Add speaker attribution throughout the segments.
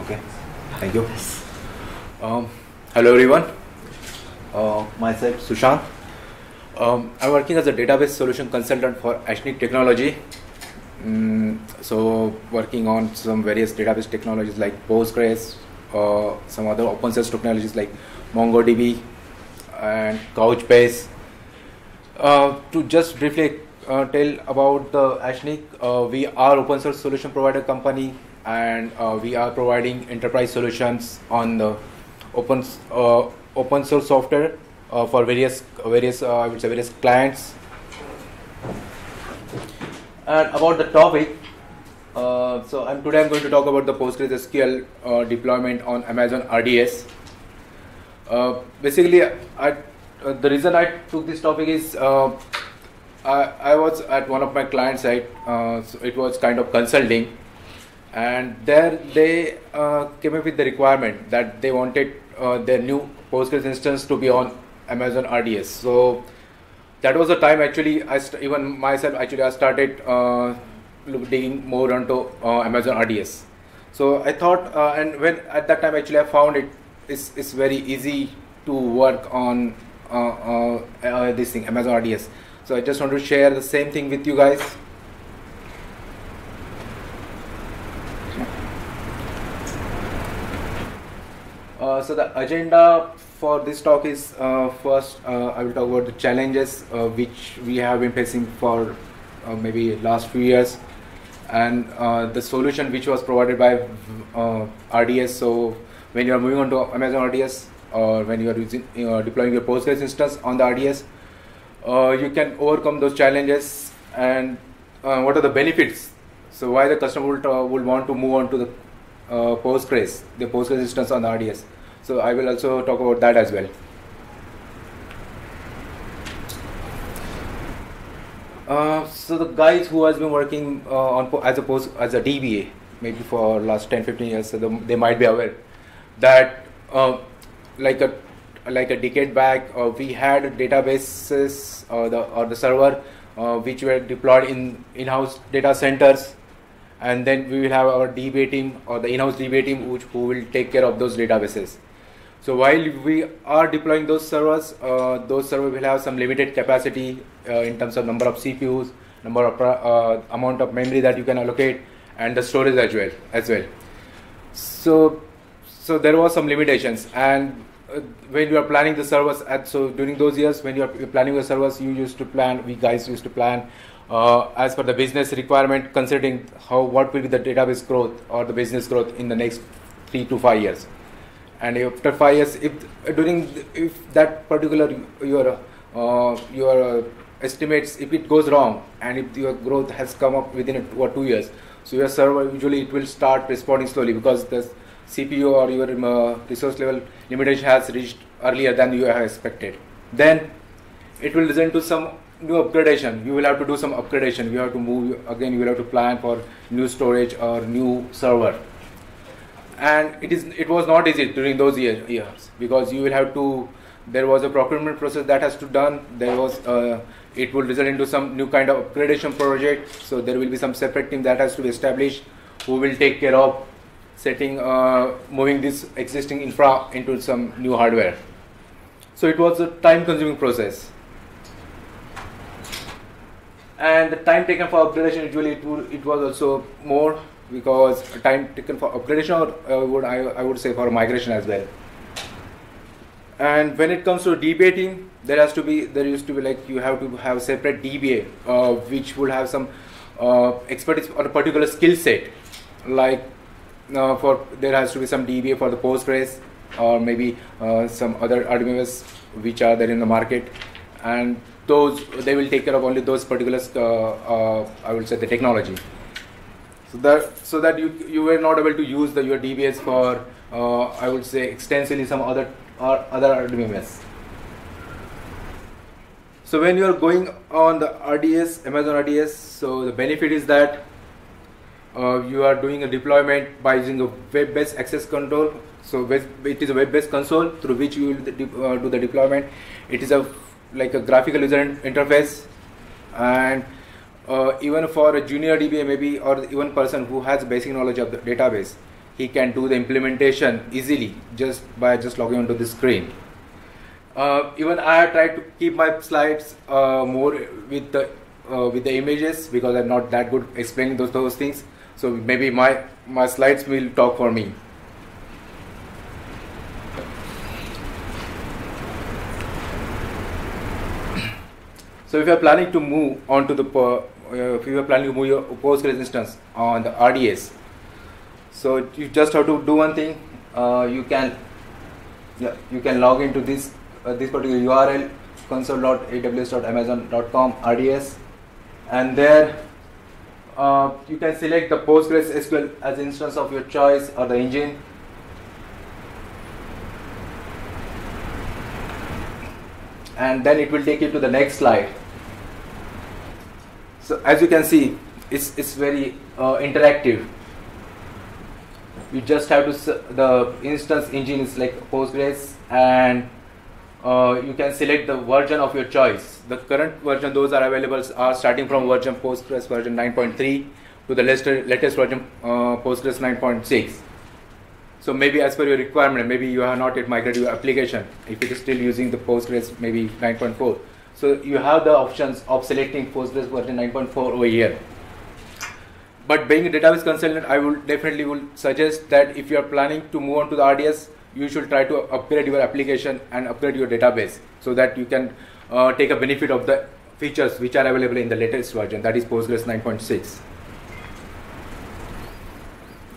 Speaker 1: Okay, thank you. Um, hello everyone. Uh, myself Sushant. Um, I'm working as a database solution consultant for Ashnik Technology. Mm, so working on some various database technologies like Postgres, uh, some other open source technologies like MongoDB and Couchbase. Uh, to just briefly uh, tell about the Ashnik, uh, we are open source solution provider company and uh, we are providing enterprise solutions on the open uh, open source software uh, for various various uh, I would say various clients. And about the topic, uh, so I'm, today I'm going to talk about the PostgreSQL uh, deployment on Amazon RDS. Basically, I, the reason I took this topic is I, I was at one of my client site, so it was kind of consulting, and there they uh, came up with the requirement that they wanted uh, their new Postgres instance to be on Amazon RDS. So that was the time actually I st- even myself actually I started uh, digging more onto uh, Amazon RDS. So I thought, uh, and when at that time actually I found it is it's very easy to work on uh, this thing Amazon RDS. So I just want to share the same thing with you guys. So the agenda for this talk is uh, first uh, I will talk about the challenges uh, which we have been facing for maybe last few years and the solution which was provided by RDS. So when you are moving on to Amazon RDS or when you are using deploying your Postgres instance on the RDS, you can overcome those challenges and what are the benefits. So why the customer would, uh, would want to move on to the uh, Postgres, the Postgres instance on the RDS. So I will also talk about that as well. Uh, so the guys who has been working uh, on as a as a DBA maybe for last 10 15 years so the, they might be aware that uh, like a like a decade back uh, we had databases or the or the server uh, which were deployed in in-house data centers and then we will have our DBA team or the in-house DBA team which who will take care of those databases so while we are deploying those servers, uh, those servers will have some limited capacity uh, in terms of number of CPUs, number of uh, amount of memory that you can allocate, and the storage as well. As well. So, so there was some limitations, and uh, when you are planning the servers, at so during those years when you are planning the servers, you used to plan. We guys used to plan uh, as per the business requirement, considering how what will be the database growth or the business growth in the next three to five years and after five years if during if that particular your uh, your estimates if it goes wrong and if your growth has come up within a, two years so your server usually it will start responding slowly because the cpu or your uh, resource level limitation has reached earlier than you have expected. Then it will result to some new upgradation. You will have to do some upgradation. You have to move again you will have to plan for new storage or new server and it is it was not easy during those year, years. Because you will have to there was a procurement process that has to done. There was uh, it will result into some new kind of upgradation project. So there will be some separate team that has to be established who will take care of setting uh, moving this existing infra into some new hardware. So it was a time consuming process. And the time taken for upgradation usually it, it was also more because time taken for upgradation or uh, would I, I would say for migration as well. And when it comes to debating there has to be there used to be like you have to have separate DBA uh, which would have some uh, expertise on a particular skill set. Like uh, for there has to be some DBA for the Postgres or maybe uh, some other RDBMS which are there in the market. And those they will take care of only those particular uh, uh, I would say the technology so that so that you you were not able to use the your DBS for uh, I would say extensively some other or other RDBMS. So when you are going on the RDS Amazon RDS, so the benefit is that uh, you are doing a deployment by using a web-based access control. So it is a web-based console through which you will uh, do the deployment. It is a like a graphical user interface and uh, even for a junior DBA maybe or even person who has basic knowledge of the database, he can do the implementation easily just by just logging onto the screen. Uh, even I try to keep my slides uh, more with the uh, with the images because I'm not that good explaining those those things. So maybe my my slides will talk for me. So if you are planning to move onto the uh, if you are planning to move your Postgres instance on the RDS, so you just have to do one thing. Uh, you can yeah you can log into this uh, this particular URL console.aws.amazon.com RDS, and there uh, you can select the Postgres SQL as instance of your choice or the engine. And then it will take you to the next slide. So as you can see, it's, it's very uh, interactive. You just have to, the instance engine is like Postgres and uh, you can select the version of your choice. The current version those are available are starting from version Postgres version 9.3 to the latest, latest version uh, Postgres 9.6. So maybe as per your requirement, maybe you have not yet migrated your application. If it is still using the Postgres, maybe 9.4. So you have the options of selecting Postgres version 9.4 over here. But being a database consultant, I will definitely will suggest that if you are planning to move on to the RDS, you should try to upgrade your application and upgrade your database so that you can uh, take a benefit of the features which are available in the latest version, that is Postgres 9.6.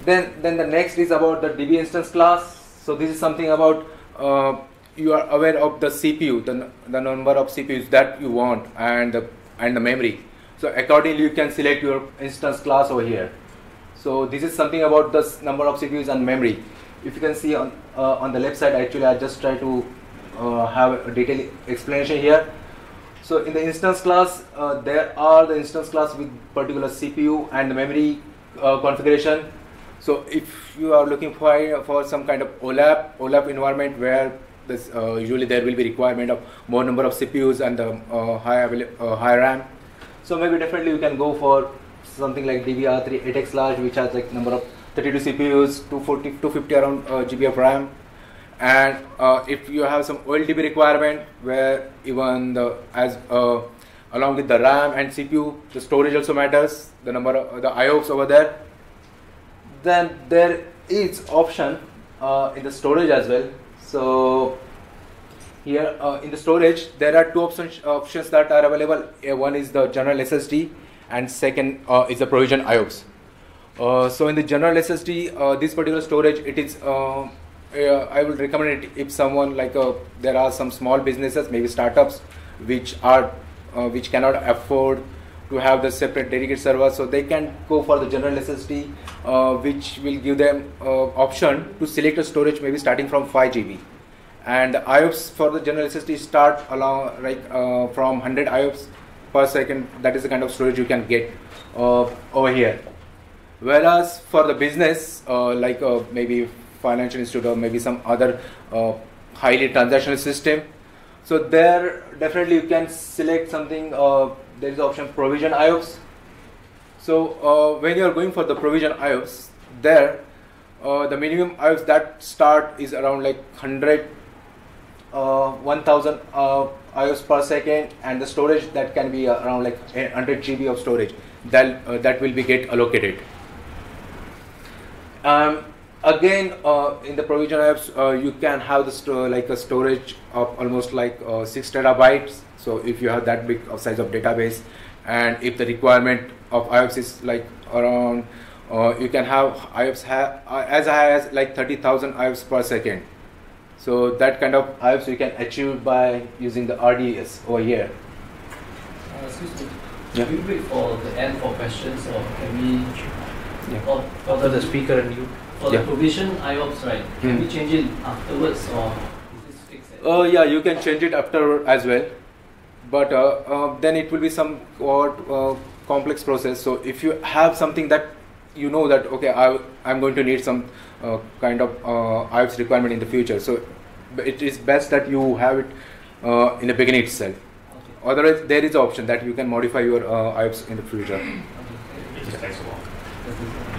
Speaker 1: Then, then the next is about the DB instance class. So this is something about uh, you are aware of the CPU, the, the number of CPUs that you want and the, and the memory. So accordingly you can select your instance class over here. So this is something about the number of CPUs and memory. If you can see on, uh, on the left side actually I just try to uh, have a detailed explanation here. So in the instance class, uh, there are the instance class with particular CPU and memory uh, configuration. So if you are looking for, for some kind of OLAP, OLAP environment where this, uh, usually there will be requirement of more number of CPUs and the uh, high, uh, high RAM. So maybe definitely you can go for something like DBR3 8X large, which has like number of 32 CPUs, 240, 250 around uh, GB of RAM. And uh, if you have some OLTP requirement, where even the as uh, along with the RAM and CPU, the storage also matters, the number of the IOPS over there. Then there is option in the storage as well so here uh, in the storage, there are two options, options that are available. Uh, one is the general SSD, and second uh, is the provision IOPS. Uh, so in the general SSD, uh, this particular storage, it is. Uh, I will recommend it if someone like there are some small businesses, maybe startups, which are which cannot afford to have the separate dedicated server, so they can go for the general SSD, which will give them option to select a storage maybe starting from 5 GB and IOPS for the general SSD start along like uh, from 100 IOPS per second. That is the kind of storage you can get uh, over here. Whereas for the business, uh, like uh, maybe financial institute or maybe some other uh, highly transactional system, so there definitely you can select something. Uh, there is the option provision IOPS. So when you are going for the provision IOPS, there the minimum IOPS that start is around like 100 uh, 1000 uh, IOPS per second and the storage that can be around like 100 GB of storage that uh, that will be get allocated. Um, again, uh, in the provision IOPS, uh, you can have the sto- like a storage of almost like uh, six terabytes. So if you have that big of size of database, and if the requirement of IOPS is like around, you can have IOPS ha- as high as like 30,000 IOPS per second. So that kind of IOPS you can achieve by using the RDS over here.
Speaker 2: Uh, excuse me. Yeah. Can we wait for the end for questions or can we yeah. or
Speaker 3: the, the speaker and you?
Speaker 2: For yeah. the provision IOPS, right? Can mm. we change it afterwards or is this fixed?
Speaker 1: Oh uh, yeah, you can change it after as well, but uh, uh, then it will be some uh, complex process. So if you have something that you know that okay, I I'm going to need some uh, kind of uh, IOPS requirement in the future. So it is best that you have it uh, in the beginning itself. Okay. Otherwise, there is an option that you can modify your uh, IOPS in the future.
Speaker 4: It just takes a while.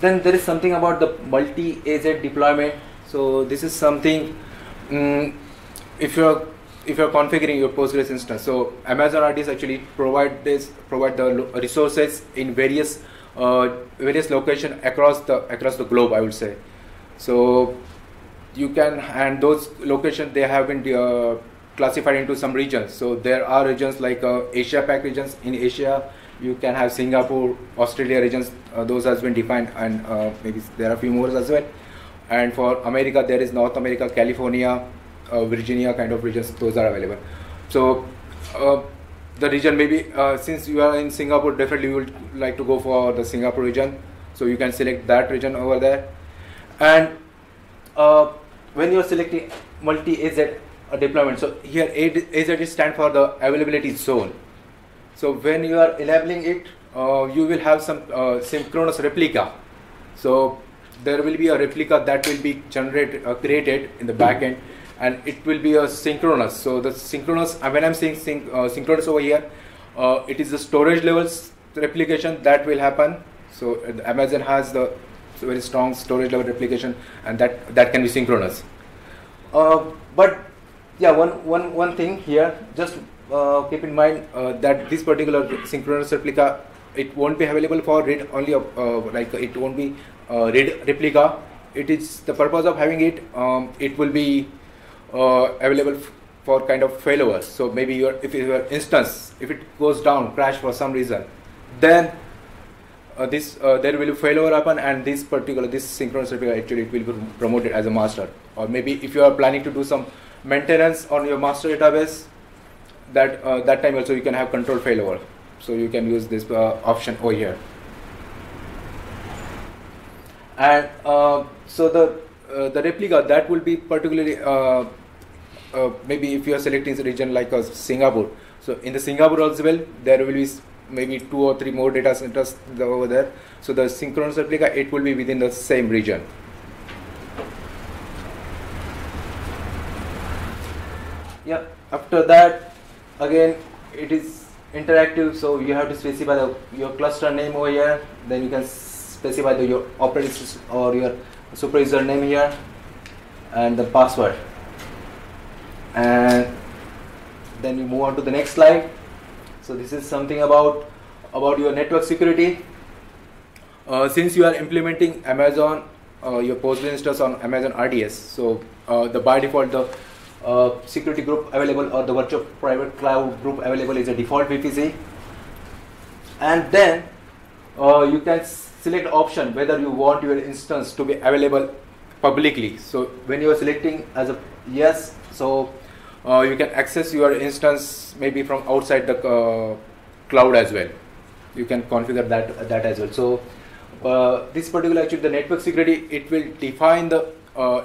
Speaker 1: Then there is something about the multi-AZ deployment. So this is something um, if you're if you're configuring your Postgres instance. So Amazon RDS actually provide this provide the resources in various uh, various location across the across the globe. I would say. So you can and those locations they have been uh, classified into some regions. So there are regions like uh, Asia Pac regions in Asia. You can have Singapore, Australia regions. Uh, those has been defined, and uh, maybe there are a few more as well. And for America, there is North America, California, uh, Virginia kind of regions. Those are available. So uh, the region maybe uh, since you are in Singapore, definitely you would like to go for the Singapore region. So you can select that region over there, and when you are selecting multi-AZ deployment. So here AZ stand for the availability zone. So when you are enabling it, uh, you will have some uh, synchronous replica. So there will be a replica that will be generated, uh, created in the backend, and it will be a synchronous. So the synchronous, uh, when I'm saying uh, synchronous over here, uh, it is the storage levels replication that will happen. So Amazon has the very strong storage level replication, and that that can be synchronous. but yeah, one, one, one thing here, just keep in mind uh, that this particular synchronous replica, it won't be available for read only, uh, like it won't be uh, read replica. It is the purpose of having it, um, it will be uh, available for kind of failover. So maybe your, if your instance, if it goes down, crash for some reason, then uh, this uh, there will be failover happen and this particular this synchronous replica actually it will be promoted as a master or maybe if you are planning to do some maintenance on your master database that uh, that time also you can have control failover. So you can use this uh, option over here. And uh, so the uh, the replica that will be particularly uh, uh, maybe if you are selecting a region like Singapore. So in the Singapore as well there will be maybe two or three more data centers over there. So the synchronous replica it will be within the same region. Yeah after that again it is interactive so you have to specify the, your cluster name over here. Then you can specify the, your operating system or your superuser name here and the password. And then you move on to the next slide. So this is something about about your network security. Uh, since you are implementing amazon uh, your postgres instance on amazon rds so uh, the by default the uh, security group available or the virtual private cloud group available is a default VPC. And then uh, you can select option whether you want your instance to be available publicly. So when you are selecting as a yes, so uh, you can access your instance maybe from outside the uh, cloud as well. You can configure that that as well. So uh, this particular actually the network security it will define the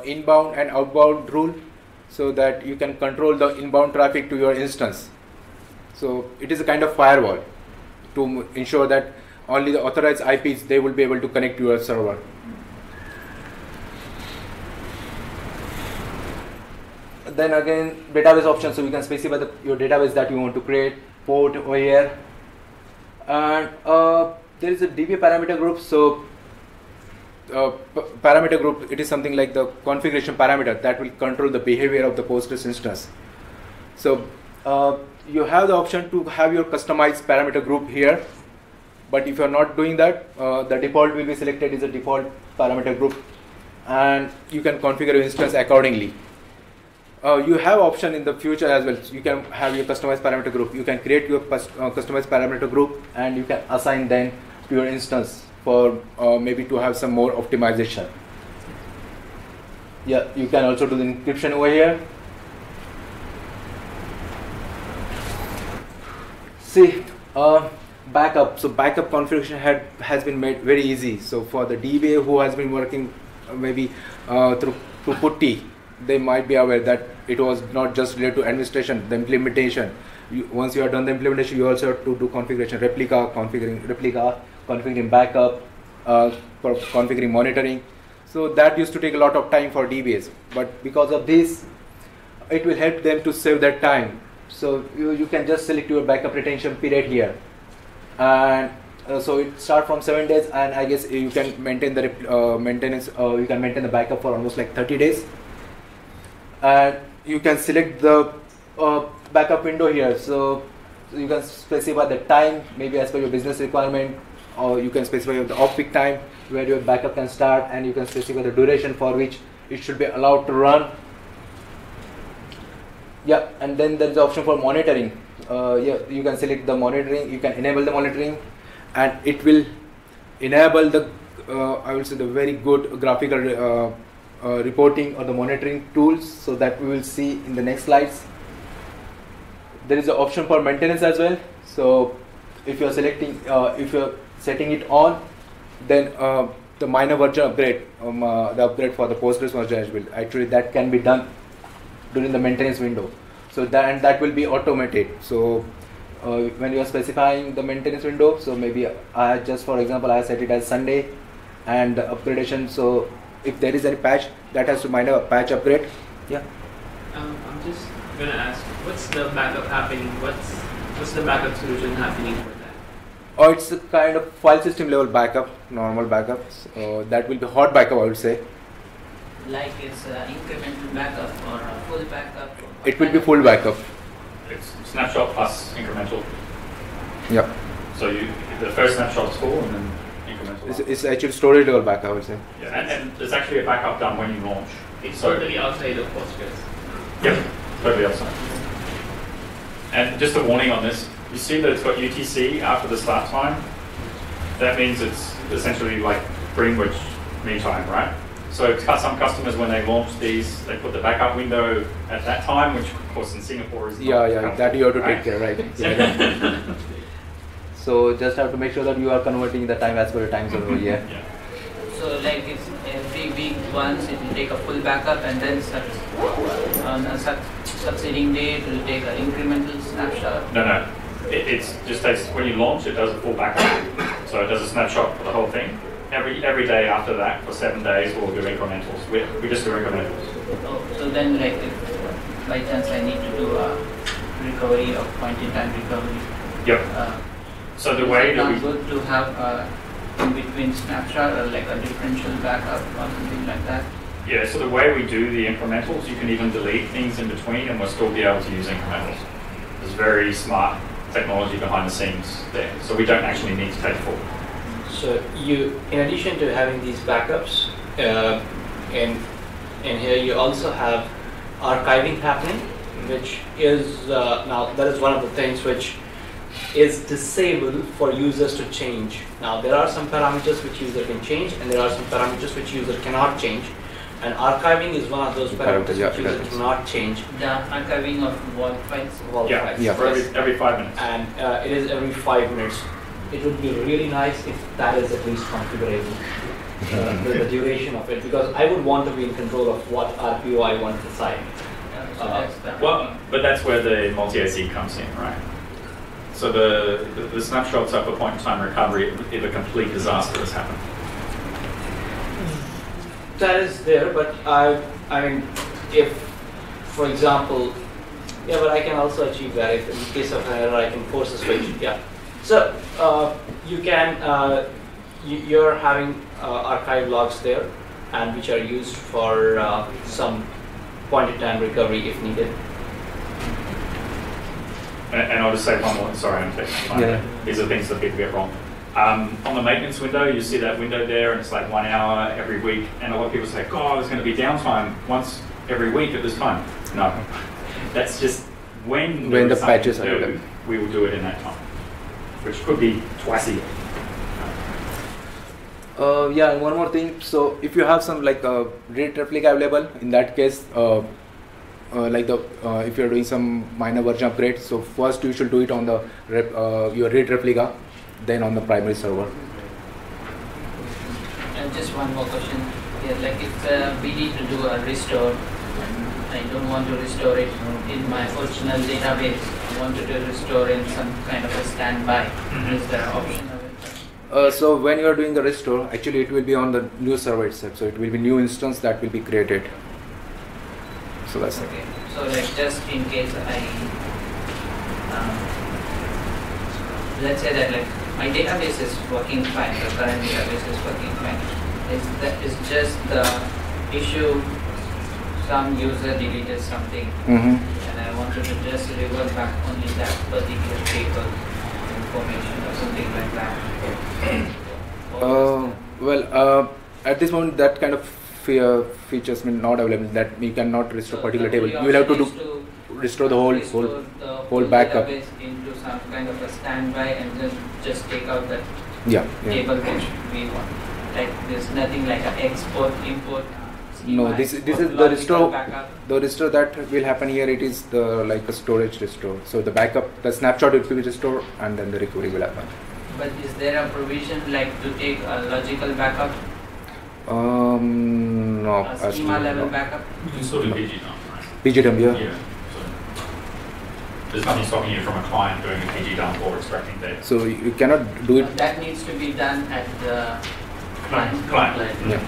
Speaker 1: inbound and outbound rule so that you can control the inbound traffic to your instance. So it is a kind of firewall to ensure that only the authorized IPs they will be able to connect to your server. Then again database options. so you can specify the, your database that you want to create port over here and uh, there is a DB parameter group so uh, parameter group, it is something like the configuration parameter that will control the behavior of the Postgres instance. So uh, you have the option to have your customized parameter group here, but if you are not doing that, uh, the default will be selected as a default parameter group, and you can configure your instance accordingly. Uh, you have option in the future as well. You can have your customized parameter group. You can create your uh, customized parameter group, and you can assign then to your instance for uh, maybe to have some more optimization. Yeah, you can also do the encryption over here. See, uh, backup. So backup configuration had, has been made very easy. So for the DBA who has been working uh, maybe uh, through, through PuTTY, they might be aware that it was not just related to administration, the implementation. You, once you are done the implementation, you also have to do configuration, replica, configuring replica, configuring backup, uh, configuring monitoring. So that used to take a lot of time for DBAs. But because of this, it will help them to save that time. So you, you can just select your backup retention period here. And Uh, so it start from seven days, and I guess you can maintain the uh, maintenance. Uh, you can maintain the backup for almost like 30 days. And you can select the uh, backup window here. So you can specify the time, maybe as per your business requirement, or you can specify the off-peak time where your backup can start, and you can specify the duration for which it should be allowed to run. Yeah, and then there is the option for monitoring. Uh, yeah, you can select the monitoring. You can enable the monitoring, and it will enable the uh, I will say the very good graphical uh, uh, reporting or the monitoring tools. So that we will see in the next slides. There is an option for maintenance as well. So if you are selecting, uh, if you are setting it on, then uh, the minor version upgrade, um, uh, the upgrade for the Postgres version as well. Actually, that can be done during the maintenance window. So that and that will be automated. So uh, when you are specifying the maintenance window, so maybe I just for example I set it as Sunday and the upgradation. So if there is any patch, that has to minor patch upgrade. Yeah.
Speaker 3: Um, I'm just gonna ask, what's the backup happening? What's what's the backup solution happening?
Speaker 1: Or it's a kind of file system level backup, normal backups. Uh, that will be hot backup, I would say.
Speaker 4: like it's uh, incremental backup or a full backup? or
Speaker 1: It will be full backup.
Speaker 5: It's snapshot plus incremental.
Speaker 1: Yeah.
Speaker 5: So you the first snapshot is full and then incremental.
Speaker 1: It's, it's actually storage level backup, I would say.
Speaker 5: yeah, and, and there's actually a backup done when you launch.
Speaker 3: It's
Speaker 5: So-
Speaker 3: totally outside of Postgres.
Speaker 5: Yep, totally outside. And just a warning on this, you see that it's got UTC after the start time. That means it's essentially like Greenwich mean time, right? So some customers, when they launch these, they put the backup window at that time, which of course in Singapore is not
Speaker 1: Yeah, yeah, that you have to
Speaker 5: right?
Speaker 1: take care, right? Yeah. so just have to make sure that you are converting the time as per the time zone over here.
Speaker 5: Yeah.
Speaker 4: So like it's every week once it will take a full backup and then suc- on uh, a suc- succeeding day it will take an incremental snapshot.
Speaker 5: No, no. It it's just takes when you launch, it does a full backup. So it does a snapshot for the whole thing. Every every day after that, for seven days, we'll do incrementals. We, we just do incrementals.
Speaker 4: Oh, so then like if by chance I need to do a recovery of point in time recovery.
Speaker 5: Yep.
Speaker 4: Uh,
Speaker 5: So the way that we
Speaker 4: good to have a in between snapshot or like a differential backup or something like that?
Speaker 5: yeah, so the way we do the incrementals, you can even delete things in between, and we'll still be able to use incrementals. It's very smart technology behind the scenes there, so we don't actually need to take full.
Speaker 6: So you, in addition to having these backups, uh, in, in here you also have archiving happening, which is, uh, now that is one of the things which is disabled for users to change. Now there are some parameters which user can change and there are some parameters which user cannot change. And archiving is one of those parameters
Speaker 1: yeah,
Speaker 6: which user
Speaker 1: parameters.
Speaker 6: cannot change.
Speaker 4: The archiving of WAL files.
Speaker 6: WAL
Speaker 5: Yeah,
Speaker 6: files.
Speaker 1: Yeah.
Speaker 5: for every, every five minutes.
Speaker 6: and uh, it is every five minutes. It would be really nice if that is at least configurable, uh, the, the duration of it, because I would want to be in control of what RPO I want to decide.
Speaker 4: Uh, so
Speaker 6: Uh,
Speaker 5: Well, but that's where the multi-AZ comes in, right? So the, the, the snapshots are for point-in-time recovery if- if a complete disaster has happened.
Speaker 6: That is there, but I, I mean, if, for example, yeah, but I can also achieve that if in case of an error I can force a switch, yeah. So uh, you can, uh, you, you're having uh, archive logs there, and which are used for uh, some point-in-time recovery if needed.
Speaker 5: And, and I'll just say one more, sorry, I'm taking time.
Speaker 1: Yeah.
Speaker 5: These are things that people get wrong. Um, on the maintenance window, you see that window there, and it's like one hour every week. And a lot of people say, "God, there's going to be downtime once every week at this time." No, that's just when
Speaker 1: When the patches are done.
Speaker 5: We will do it in that time, which could be twice a year.
Speaker 1: Uh, yeah, and one more thing. So if you have some like uh, read replica available, in that case, uh, uh, like the uh, if you're doing some minor version upgrade, so first you should do it on the rep, uh, your read replica, then on the primary server.
Speaker 4: And just one more question here, like if uh, we need to do a restore, I don't want to restore it in my original database, I wanted to restore in some kind of a standby,
Speaker 5: Mhm.
Speaker 4: is there an option of it?
Speaker 1: Uh, so when you are doing the restore, actually it will be on the new server itself. So it will be new instance that will be created. So that's it.
Speaker 4: Okay, so like just in case I, um, let's say that like my database is working fine, the current database is working fine. Is that is just the issue some user deleted something
Speaker 1: Mm-hmm.
Speaker 4: and I wanted to just revert back only that particular table information or something like that.
Speaker 1: Uh, well, uh, at this moment, that kind of fe- features may not available. That you cannot restore
Speaker 4: So
Speaker 1: particular table. You will have to do
Speaker 4: to
Speaker 1: restore the whole
Speaker 4: restore
Speaker 1: whole.
Speaker 4: the
Speaker 1: whole
Speaker 4: whole
Speaker 1: backup.
Speaker 4: into some kind of a standby and then just take out that
Speaker 1: Yeah. yeah.
Speaker 4: table which we want. Like there's nothing like an export, import.
Speaker 1: No, this- this is the restore-
Speaker 4: Backup.
Speaker 1: The restore that will happen here, it is the like a storage restore. So the backup, the snapshot will be restored, and then the recovery will happen.
Speaker 4: But is there a provision like to take a logical backup,
Speaker 1: Um, no.
Speaker 4: a
Speaker 1: as
Speaker 4: schema level
Speaker 1: no.
Speaker 4: backup?
Speaker 5: You can still do PG dump, right?
Speaker 1: PGDump, yeah.
Speaker 5: Yeah. So there's nothing stopping you from a client doing a PG dump or extracting data.
Speaker 1: So you you cannot do it.
Speaker 4: That needs to be done at the
Speaker 5: Client.
Speaker 4: client.
Speaker 5: Client.
Speaker 1: Yeah.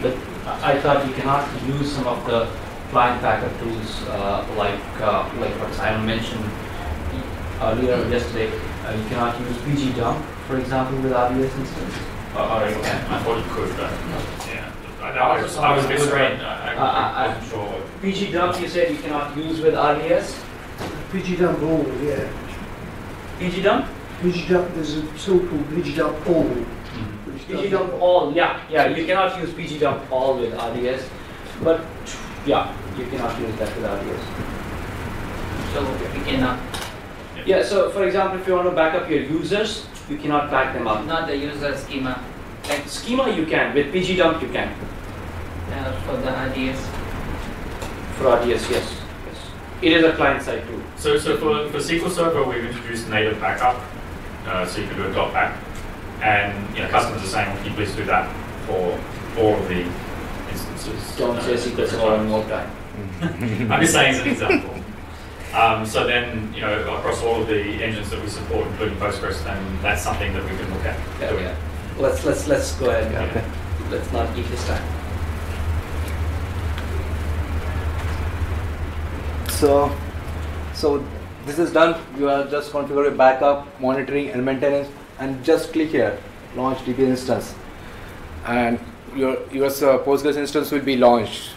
Speaker 6: But I I thought you cannot use some of the client backup tools uh, like uh, like what Simon mentioned earlier yesterday. Uh, you cannot use PG dump, for example, with RDS instance.
Speaker 5: Uh, I, I thought you could, but yeah. I, I was, I was a bit strained. I,
Speaker 6: Uh, I-
Speaker 5: I sure.
Speaker 6: PG dump, you said you cannot use with RDS.
Speaker 7: PG dump all, yeah.
Speaker 6: PG dump.
Speaker 7: PG dump, there's a tool called PG dump all.
Speaker 5: Mhm.
Speaker 6: PG dump all, yeah, yeah. You cannot use PG dump all with RDS, but yeah, you cannot use that with RDS.
Speaker 4: So we cannot,
Speaker 6: Yeah. So, for example, if you want to back up your users, you cannot back them up.
Speaker 4: not the user schema,
Speaker 6: Like schema, you can. With PG dump, you can.
Speaker 4: Uh, for the RDS.
Speaker 6: For RDS, yes. yes. It is a client-side tool.
Speaker 5: So, so for, for SQL Server, we've introduced native backup, uh, so you can do a dot back, and you know, customers are saying, well, can you please do that for all of the instances?
Speaker 6: Don't say SQL
Speaker 5: different
Speaker 6: Server one more time.
Speaker 5: I'm just saying as an example. Um, so then, you know, across all of the engines that we support, including Postgres, then that's something that we can look at
Speaker 6: Yeah, yeah. Let's let's let's go ahead.
Speaker 5: Yeah.
Speaker 1: Okay.
Speaker 6: Let's not eat this time.
Speaker 1: So, so this is done. You are just configure backup, monitoring, and maintenance, and just click here, launch DB instance, and your your uh, Postgres instance will be launched.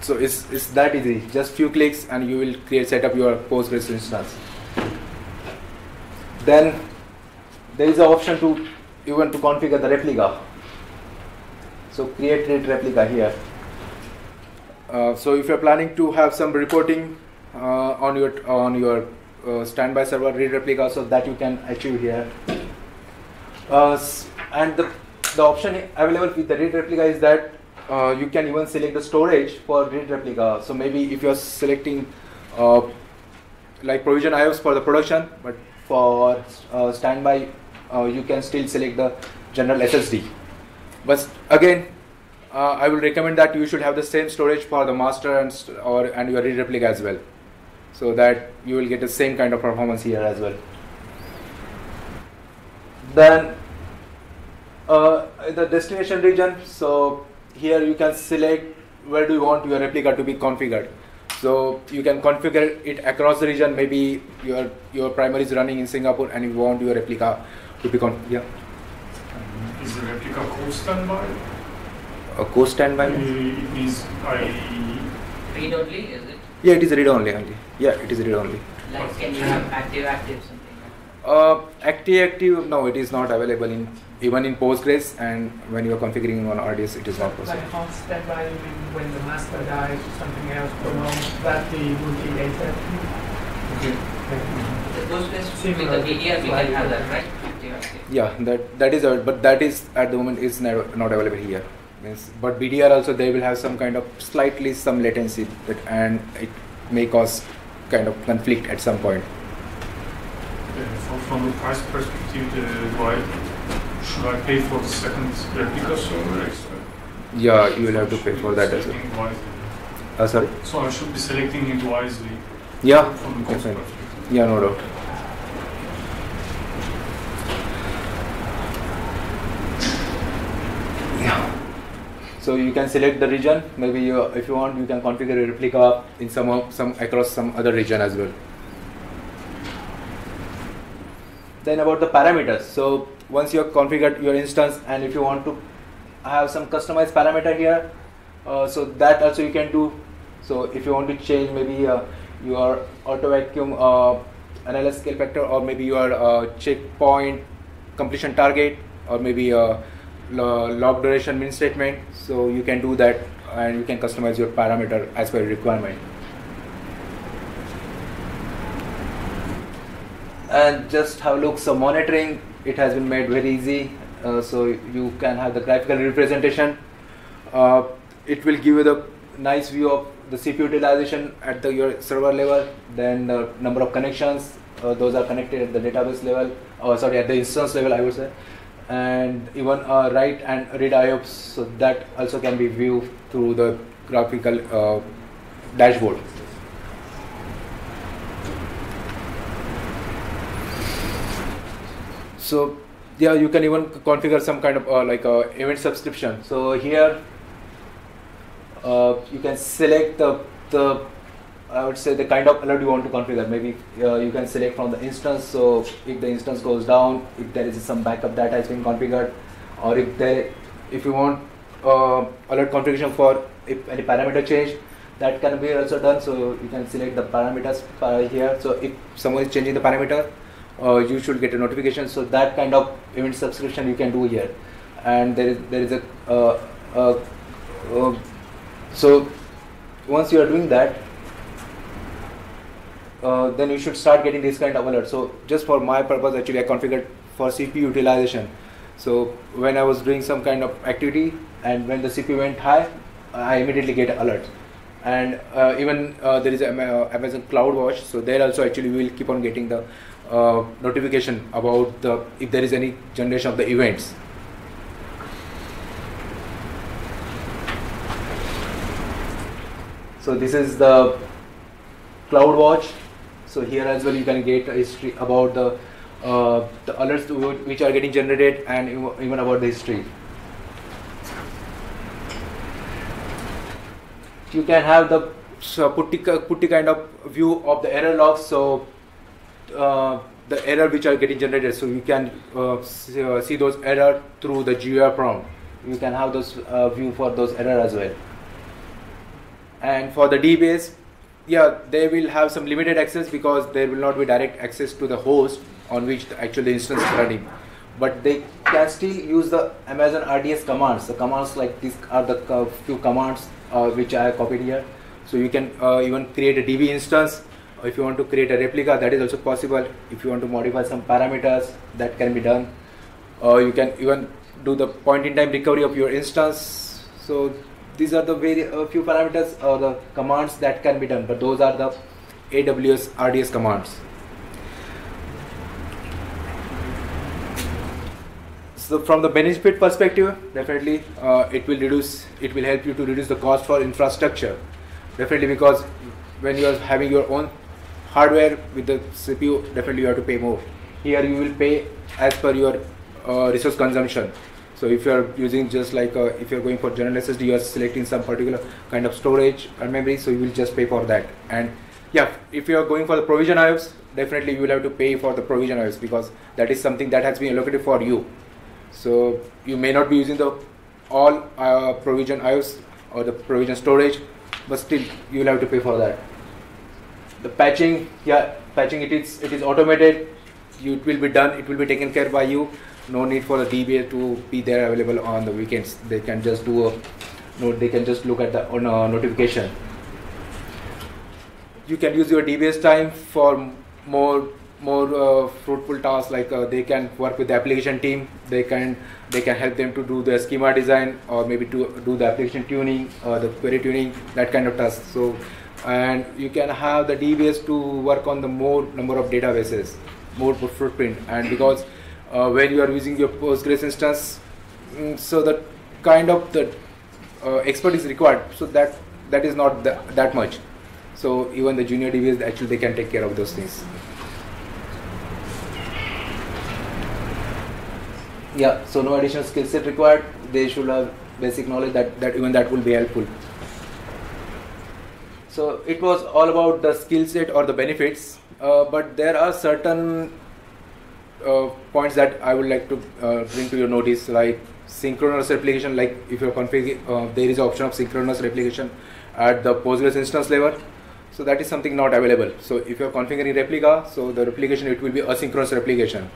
Speaker 1: So it's it's that easy. Just few clicks, and you will create set up your Postgres instance. Then there is an option to you want to configure the replica. So create replica here. Uh, so if you're planning to have some reporting uh, on your on your uh, standby server read replica, so that you can achieve here. Uh, and the the option available with the read replica is that uh, you can even select the storage for read replica. So maybe if you're selecting like provision IOs for the production, but for standby, you can still select the general SSD. But again, uh, I will recommend that you should have the same storage for the master and st- or and your read replica as well, so that you will get the same kind of performance here as well. Then uh, the destination region. So here you can select where do you want your replica to be configured. So you can configure it across the region. Maybe your your primary is running in Singapore and you want your replica to be con yeah.
Speaker 8: Is the replica co-standby?
Speaker 1: A co-standby.
Speaker 8: It means I
Speaker 4: Read only, is it?
Speaker 1: Yeah, it is read only only. Yeah, it is read only.
Speaker 4: Like can you have active active something like
Speaker 1: Uh, active active no, it is not available in even in Postgres and when you are configuring on RDS, it is not
Speaker 9: Like
Speaker 1: possible.
Speaker 9: on standby, when, when the master dies or something else go that the multi-data.
Speaker 4: that? The Postgres with
Speaker 9: Similar
Speaker 4: the BDR we
Speaker 9: like-
Speaker 4: can have that, right? Active active.
Speaker 1: Yeah, that that is available, but that is at the moment is not, not available here. Means, but BDR also they will have some kind of slightly some latency that and it may cause kind of conflict at some point.
Speaker 8: From, from the price perspective, the, do I, should I pay for the second replica server?
Speaker 1: Yeah, you will have to pay for that as well.
Speaker 8: Selecting.
Speaker 1: Uh, sorry.
Speaker 8: So I should be selecting it wisely
Speaker 1: Yeah,
Speaker 8: from the cost
Speaker 1: definitely.
Speaker 8: perspective.
Speaker 1: Yeah, no doubt. Yeah. So you can select the region. Maybe you, if you want, you can configure a replica in some some across some other region as well. then about the parameters. So once you have configured your instance and if you want to have some customized parameter here, uh, so that also you can do. So if you want to change maybe uh, your auto vacuum uh, analysis scale factor or maybe your uh, checkpoint completion target or maybe uh, log duration min statement. So you can do that and you can customize your parameter as per requirement. And just have a look. So monitoring, it has been made very easy. Uh, so you can have the graphical representation. Uh, it will give you the nice view of the CPU utilization at the your server level. Then the number of connections, uh, those are connected at the database level. Oh, sorry, at the instance level, I would say and even write and read IOPS so that also can be viewed through the graphical uh, dashboard. So yeah, you can even configure some kind of uh, like a uh, event subscription. So here uh, you can select the, the I would say the kind of alert you want to configure. Maybe uh, you can select from the instance. So if the instance goes down, if there is some backup that has been configured, or if there, if you want uh, alert configuration for if any parameter change, that can be also done. So you can select the parameters uh, here. So if someone is changing the parameter, uh, you should get a notification. So that kind of event subscription you can do here, and there is there is a uh, uh, so once you are doing that uh, then you should start getting this kind of alert. So just for my purpose, actually, I configured for CPU utilization. So when I was doing some kind of activity and when the CPU went high, I immediately get alert. And uh, even uh, there is Amazon CloudWatch, so there also actually we will keep on getting the uh, notification about the if there is any generation of the events. So this is the CloudWatch so here as well you can get a history about the uh, the alerts which are getting generated and even about the history. You can have the so putty, kind of view of the error logs. So uh, the error which are getting generated. So you can uh, see, uh, see, those error through the GUI prompt. You can have those uh, view for those error as well. And for the DBAs, yeah, they will have some limited access because there will not be direct access to the host on which the actual instance is running. But they can still use the Amazon RDS commands. The commands like these are the uh, few commands uh, which I copied here. So you can uh, even create a DB instance. If you want to create a replica, that is also possible. If you want to modify some parameters, that can be done. Uh, you can even do the point in time recovery of your instance. So these are the very uh, few parameters or the commands that can be done but those are the AWS RDS commands. So from the benefit perspective definitely uh, it will reduce it will help you to reduce the cost for infrastructure. Definitely because when you are having your own hardware with the CPU definitely you have to pay more. Here you will pay as per your uh, resource consumption so if you are using just like uh, if you are going for general SSD, you are selecting some particular kind of storage or memory, so you will just pay for that. And yeah, if you are going for the provision IOPS, definitely you will have to pay for the provision IOPS because that is something that has been allocated for you. So you may not be using the all uh, provision IOPS or the provision storage, but still you will have to pay for that. The patching, yeah, patching it is it is automated. You, it will be done. It will be taken care by you no need for the DBA to be there available on the weekends. They can just do a no, they can just look at the on a notification. You can use your DBS time for more more uh, fruitful tasks like uh, they can work with the application team they can they can help them to do the schema design or maybe to do the application tuning or the query tuning that kind of tasks so and you can have the DBS to work on the more number of databases more footprint and because uh, when you are using your Postgres instance. Mm, so the kind of the uh, expert is required. So that that is not that, that much. So even the junior DBs actually they can take care of those things. Yeah. So no additional skill set required. They should have basic knowledge that that even that will be helpful. So it was all about the skill set or the benefits, uh, but there are certain uh, points that I would like to uh, bring to your notice, like synchronous replication. Like if you're configuring, uh, there is option of synchronous replication at the Postgres instance level. So that is something not available. So if you're configuring replica, so the replication it will be asynchronous replication.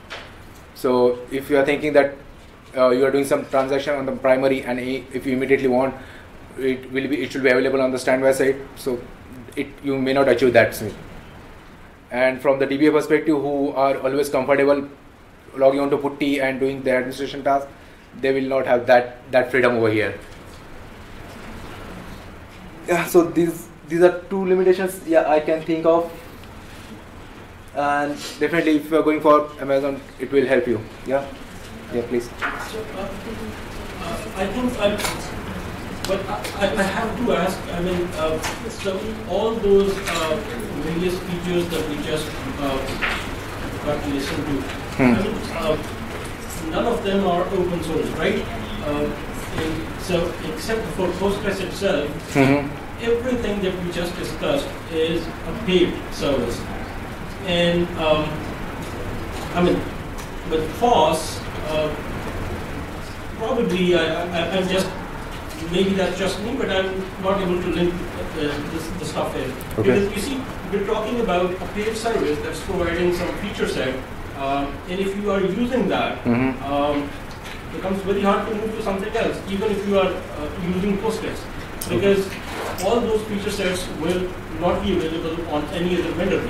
Speaker 1: So if you are thinking that uh, you are doing some transaction on the primary and if you immediately want, it will be it should be available on the standby side. So it you may not achieve that. And from the DBA perspective, who are always comfortable logging on to PuTTY and doing their administration task, they will not have that that freedom over here. Yeah. So these these are two limitations. Yeah, I can think of. And definitely, if you are going for Amazon, it will help you. Yeah. Yeah, please.
Speaker 10: So, uh, uh, I think I, but I, I, have to ask. I mean, uh, so all those uh, various features that we just uh, got to listen to. Hmm. I mean, uh, none of them are open source, right? so, except for Postgres itself, mm-hmm. everything that we just discussed is a paid service, and um, I mean, with FOSS, uh, probably I, I, I'm just, maybe that's just me, but I'm not able to link the, the, the stuff in. Okay. Because you see, we're talking about a paid service that's providing some feature set, um, and if you are using that, mm-hmm. um, it becomes very hard to move to something else, even if you are uh, using Postgres. Because okay. all those feature sets will not be available on any other vendor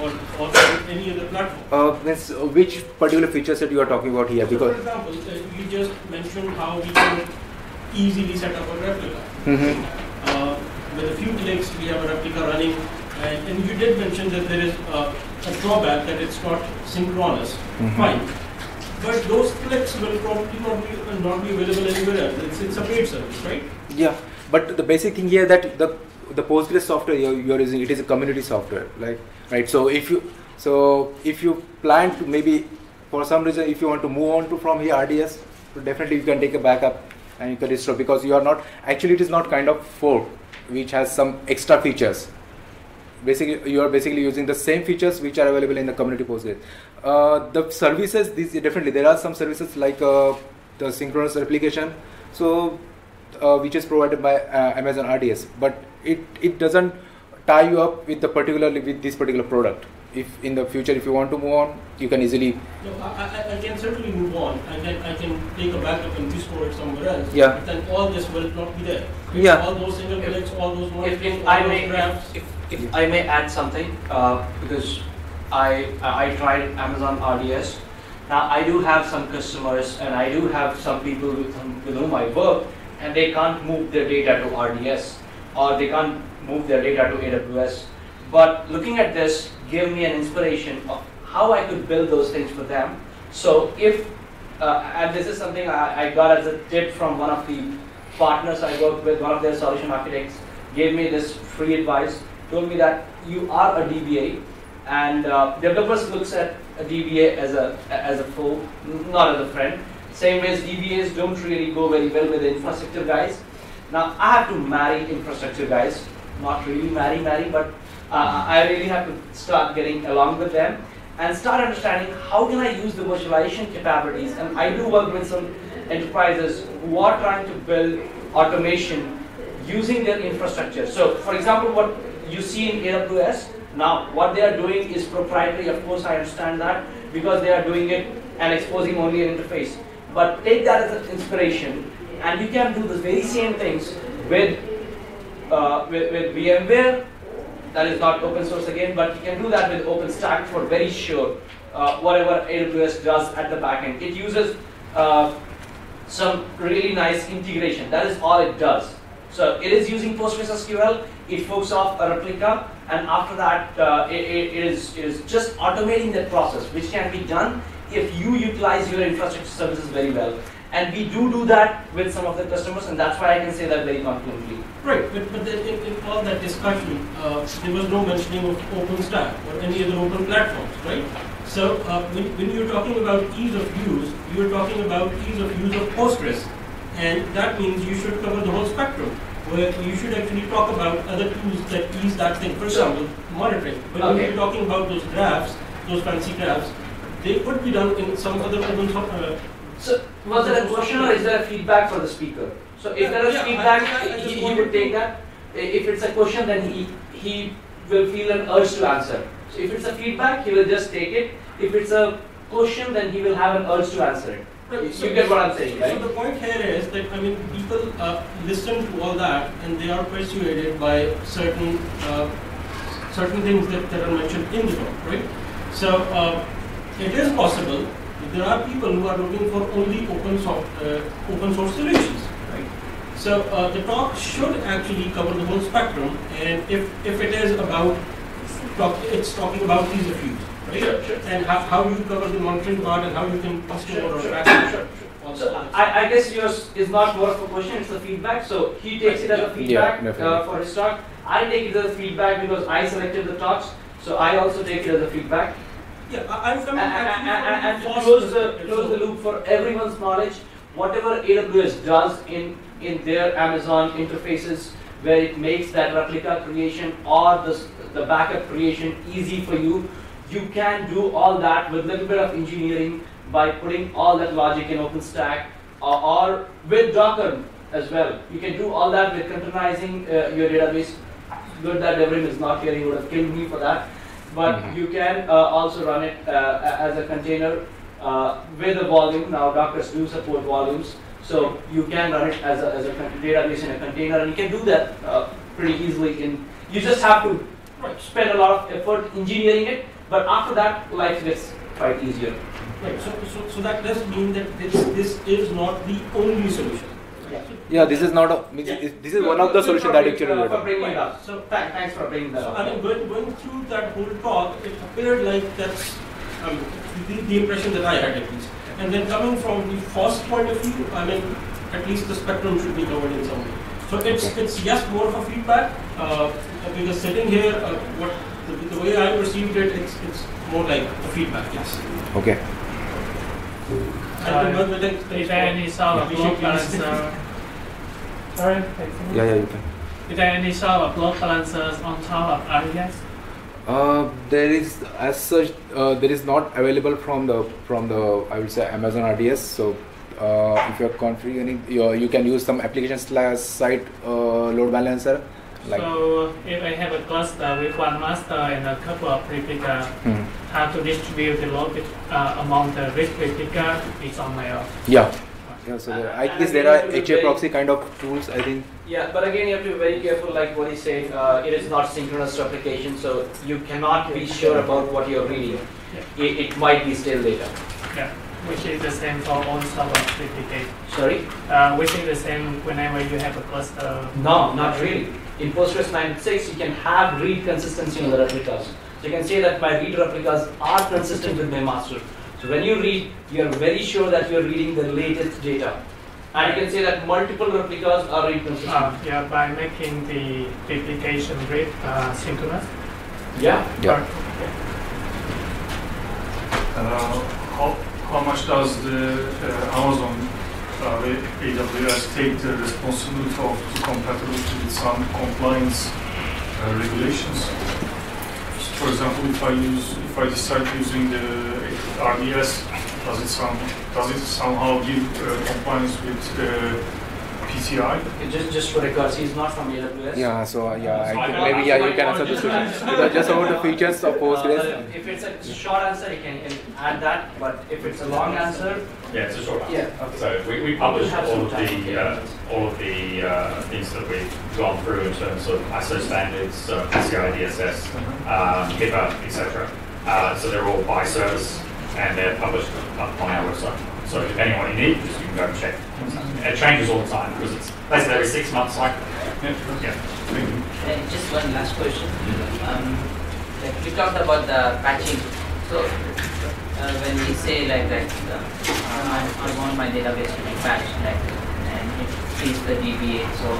Speaker 10: or, or any other platform.
Speaker 1: Uh, uh, which particular feature set you are talking about here?
Speaker 10: So because for example, uh, you just mentioned how we can easily set up a replica. Mm-hmm. Uh, with a few clicks, we have a replica running, and, and you did mention that there is a, a drawback that it's not synchronous. Mm-hmm. Fine. But those clicks will probably not be, will not be available anywhere else. It's, it's a paid service, right?
Speaker 1: Yeah, but the basic thing here that the the Postgres software you're, you're using it is a community software, like right. So if you so if you plan to maybe for some reason if you want to move on to from here RDS, so definitely you can take a backup and you can restore because you are not actually it is not kind of fork which has some extra features. Basically, you are basically using the same features which are available in the community Postgres. Uh, the services, these definitely there are some services like uh, the synchronous replication. So uh, which is provided by uh, Amazon RDS, but it, it doesn't tie you up with the particularly with this particular product. If in the future, if you want to move on, you can easily.
Speaker 10: No, I, I, I can certainly move on. I can I can take a backup and restore it somewhere else.
Speaker 1: Yeah.
Speaker 10: But then all this will not be there.
Speaker 1: Yeah.
Speaker 10: All those single clicks, all those
Speaker 6: if, if I may, if, if, if, I may add something, uh, because I I tried Amazon RDS. Now I do have some customers and I do have some people with whom, with whom I work, and they can't move their data to RDS or they can't move their data to AWS. But looking at this gave me an inspiration of how I could build those things for them. So if, uh, and this is something I, I, got as a tip from one of the partners I worked with, one of their solution architects, gave me this free advice, told me that you are a DBA, and uh, developers looks at a DBA as a as a foe, not as a friend. Same as DBAs don't really go very well with the infrastructure guys. Now I have to marry infrastructure guys, not really marry, marry, but uh, I really have to start getting along with them and start understanding how can I use the virtualization capabilities. And I do work with some enterprises who are trying to build automation using their infrastructure. So for example, what you see in AWS, now what they are doing is proprietary, of course I understand that, because they are doing it and exposing only an interface. But take that as an inspiration and you can do the very same things with, uh, with, with VMware. That is not open source again, but you can do that with OpenStack for very sure. Uh, whatever AWS does at the backend, it uses uh, some really nice integration. That is all it does. So it is using PostgreSQL. It forks off a replica, and after that, uh, it, it, is, it is just automating that process, which can be done if you utilize your infrastructure services very well. And we do do that with some of the customers, and that's why I can say that very confidently.
Speaker 10: Right, but, but in, in all that discussion, uh, there was no mentioning of OpenStack or any other open platforms, right? So uh, when, when you're talking about ease of use, you're talking about ease of use of Postgres. And that means you should cover the whole spectrum, where you should actually talk about other tools that ease that thing. For example, monitoring. But okay. when you're talking about those graphs, those fancy graphs, they could be done in some other open source.
Speaker 6: So, was there a question or is there a feedback for the speaker? So, if
Speaker 10: Yeah,
Speaker 6: there is
Speaker 10: yeah,
Speaker 6: feedback,
Speaker 10: I- I
Speaker 6: he, he would take that. If it's a question, then he he will feel an urge to answer. So, if it's a feedback, he will just take it. If it's a question, then he will have an urge to answer it.
Speaker 10: Right,
Speaker 6: You-
Speaker 10: so-
Speaker 6: you get what I'm saying,
Speaker 10: so-
Speaker 6: right?
Speaker 10: So the point here is that, I mean, people uh, listen to all that and they are persuaded by certain uh, certain things that, that are mentioned in the talk, right? So uh, it is possible there are people who are looking for only open source, uh, open source solutions, right? So uh, the talk should actually cover the whole spectrum and if, if it is about, talk, it's talking about these issues, right?
Speaker 6: Sure, sure.
Speaker 10: And how, how you cover the monitoring part and how you can customer
Speaker 6: Sure,
Speaker 10: or
Speaker 6: sure,
Speaker 10: track
Speaker 6: sure,
Speaker 10: all
Speaker 6: So. I, I guess yours is not more of a question, it's a feedback. So he takes it as a feedback
Speaker 1: definitely.
Speaker 6: uh, for his talk. I take it as a feedback because I selected the talks. So I also take it as a feedback.
Speaker 10: Yeah, I- I'm
Speaker 6: And,
Speaker 10: coming
Speaker 6: and, and,
Speaker 10: from
Speaker 6: and
Speaker 10: the
Speaker 6: to close the close the loop for everyone's knowledge, whatever AWS does in in their Amazon interfaces, where it makes that replica creation or the the backup creation easy for you, you can do all that with a little bit of engineering by putting all that logic in OpenStack or, or with Docker as well. You can do all that with containerizing uh, your database. Good that Devrim is not here; he would have killed me for that. But
Speaker 1: Mhm.
Speaker 6: you can uh, also run it uh, as a container uh, with a volume. Now Dockers do support volumes, so you can run it as a, as a database in a container, and you can do that uh, pretty easily. In you just have to
Speaker 10: Right,
Speaker 6: spend a lot of effort engineering it, but after that, life gets quite easier.
Speaker 10: right. So, so, so that does mean that this, this is not the only solution.
Speaker 6: Yeah.
Speaker 1: Yeah, this is not a. This is one of the solutions that actually.
Speaker 6: uh, for bringing it
Speaker 10: Right.
Speaker 6: up.
Speaker 10: So,
Speaker 6: Thank- Thanks for bringing that
Speaker 10: so
Speaker 6: up.
Speaker 10: I mean, going, going through that whole talk, it appeared like that's um, the, the impression that I had at least. And then coming from the FOSS point of view, I mean, at least the spectrum should be covered in some way. So it's it's yes more of a feedback uh, because sitting here, uh, what the, the way I perceived it, it's it's more like a feedback. Yes.
Speaker 1: Okay.
Speaker 10: I think not whether it's-
Speaker 3: Is there any sort of load balancer?
Speaker 11: Sorry,
Speaker 1: Yeah, yeah, you can.
Speaker 3: Is there any sort of load balancers on top of RDS?
Speaker 1: Uh, there is as such uh, there is not available from the from the I would say Amazon RDS. So uh, if you're configuring, you you can use some application slash site uh, load balancer. Like
Speaker 3: So if I have a cluster with one master and a couple of replica,
Speaker 1: Hmm.
Speaker 3: How to distribute the load uh, among the rich replica is on my own.
Speaker 1: yeah, yeah. So there, I guess there are
Speaker 6: to
Speaker 1: HA proxy kind of tools. I think.
Speaker 6: Yeah, but again, you have to be very careful, like what he said, uh, it is not synchronous replication, so you cannot be sure about what you're reading. It, it might be stale data.
Speaker 3: Yeah, which is the same for all sort of replicate.
Speaker 6: Sorry?
Speaker 3: Uh, which is the same whenever you have a cluster.
Speaker 6: No, not really. In Postgres 9.6, you can have read consistency on the replicas. So you can say that my read replicas are consistent with my master. So when you read, you are very sure that you are reading the latest data. And you can say that multiple replicas are read consistent.
Speaker 3: Uh, yeah, by making the replication rate uh, synchronous.
Speaker 6: yeah.
Speaker 1: Yeah.
Speaker 8: Uh, how, how much does the uh, Amazon uh, AWS take the responsibility of the compatibility with some compliance uh, regulations? For example, if I use, if I decide using the RDS, does it some, does it somehow give uh, compliance with uh, PCI?
Speaker 6: Just, just for records, he's not from AWS.
Speaker 1: Yeah. So uh, yeah,
Speaker 6: So
Speaker 1: I
Speaker 6: I
Speaker 1: maybe yeah, you can answer this question. Because just about the features of Postgres.
Speaker 6: Uh, if it's a short answer, you can, can add that, but if it's a long answer,
Speaker 5: Yeah, it's a short answer.
Speaker 6: yeah. okay.
Speaker 5: So we, we publish all of the, uh, all of the uh, things that we've gone through in terms of ISO standards, uh, PCI DSS, um, HIPAA, etc. Uh, so they're all by service and they're published on our website. So depending on what you need, just you can go and check. It changes all the time because it's basically every six months cycle. Yeah.
Speaker 8: Thank.
Speaker 4: Just one last question. Um, like we talked about the patching. So uh, when we say like that, uh, I, I want my database to be patched, like, and it feeds the DBA. So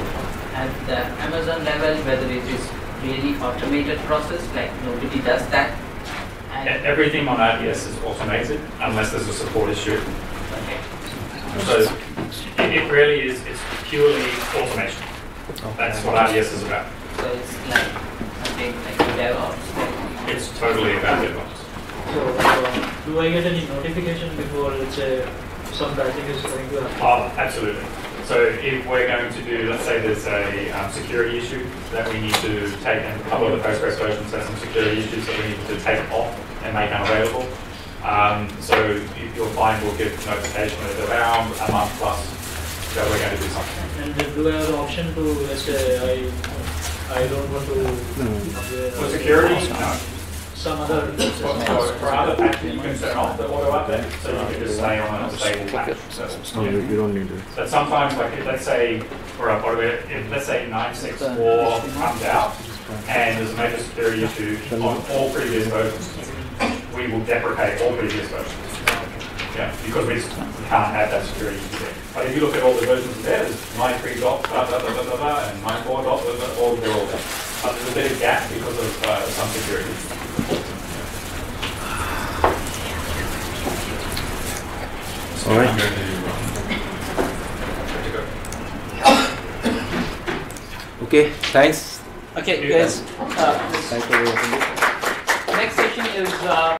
Speaker 4: at the Amazon level, whether it is really automated process, like nobody does that. And,
Speaker 5: Everything on RDS is automated unless there's a support issue.
Speaker 4: Okay.
Speaker 5: So it, it really is, it's purely automation. That's what RDS is about.
Speaker 4: So it's like something like DevOps. Like,
Speaker 5: It's totally about DevOps.
Speaker 12: So, uh, do I get any notification before, let's say, some patching is going to happen?
Speaker 5: Oh, absolutely. So if we're going to do, let's say there's a um, security issue that we need to take, and a couple of the Postgres versions have some security issues that we need to take off and make unavailable. Um, so you- you'll find we'll give notification with around a month plus that we're going to do something.
Speaker 12: And do I have the option to, let's say, I, I don't want to.
Speaker 5: For security, no.
Speaker 12: Some other.
Speaker 5: For, for, for other patches, you can turn off the auto update, so you can just stay on a stable patch. So,
Speaker 1: No, you you don't need it.
Speaker 5: But sometimes, like, if, let's say, for a, what if, let's say 964 comes out, and there's a major security issue on all previous versions, we will deprecate all previous versions. Yeah, because we can't have that security there. But if you look at all the versions there, there's 93 dot, blah, blah, blah, blah, blah, blah, and 94 dot, blah, blah, all, they're all there. But there's a bit of gap because of uh, some security.
Speaker 1: All right. Okay, thanks.
Speaker 13: Okay, guys. Uh,
Speaker 1: Thanks for your
Speaker 13: next session is uh,